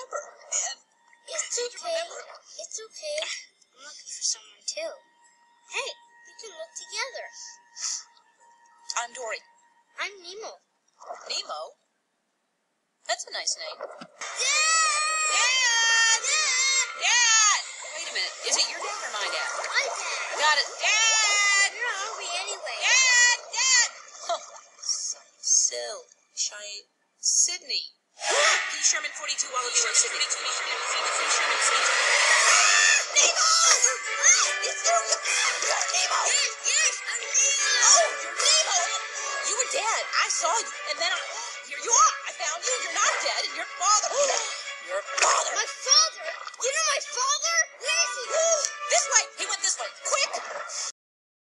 It's okay. It's okay. I'm looking for someone too. Hey, we can look together. I'm Dory. I'm Nemo. Nemo? That's a nice name. Dad! Dad! Dad! Wait a minute. Is it your dad or my dad? My dad. Got it. Dad! Where are we anyway? Dad! Dad! Huh. So, shy. Sydney. Sherman 42, Wallaby Way Sydney. Sherman 42. Nemo! It's you! Nemo! Yes, yes, I'm Nemo. Oh, you're Nemo! You were dead. I saw you. And then I. Here you are. I found you. You're not dead. And your father. Your father. My father?